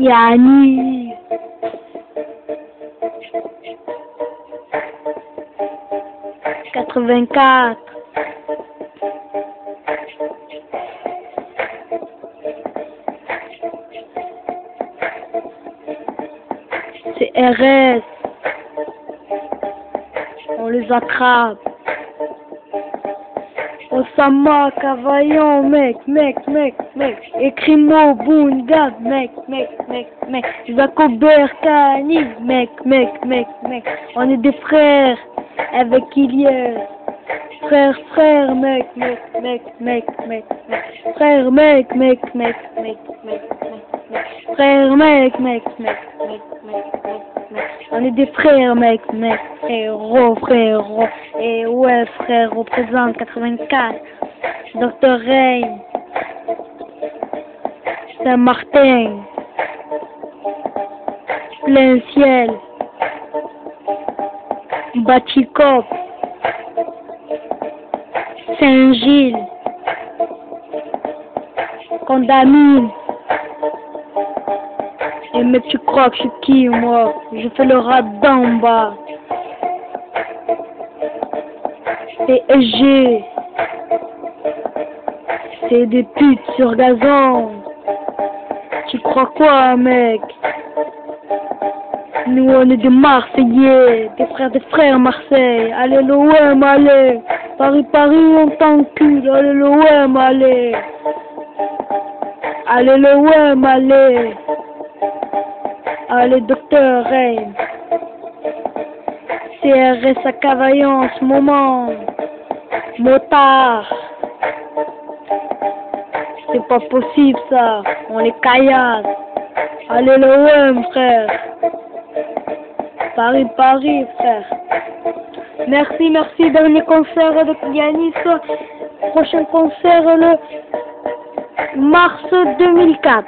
Yanni. Quatre-vingt-quatre. C'est RS. On les attrape. Osama, Cavaillon, mec, mec, mec, mec. Écrimo, Boungad, mec, mec, mec, mec. Jacob Berkani, mec, mec, mec, mec. On est des frères avec Iliès. Frère, frère, mec, mec, mec, mec, mec, mec. Frère, mec, mec, mec, mec, mec, mec. Frère, mec, mec, mec, mec, mec, mec. On est des frères, mec, mec, frérot, frérot. Et ouais, frère, représente 84. Docteur Rain. Saint-Martin. Plein ciel. Batikop. Saint-Gilles. Condamine. Et mais tu crois que je suis qui, moi? Je fais le rap d'en bas. PSG. C'est des putes sur gazon. Tu crois quoi, mec? Nous, on est des Marseillais, des frères des frères Marseille. Allez, l'OM, allez. Paris, Paris, on t'encule. Allez, l'OM, allez. Allez, l'OM, allez. Allez, docteur Reine. CRS à Cavaillon en ce moment. Motard. C'est pas possible ça. On est caillasse. Allez, l'OM, frère. Paris, Paris, frère. Merci, merci. Dernier concert avec Yanis. Prochain concert le mars 2004.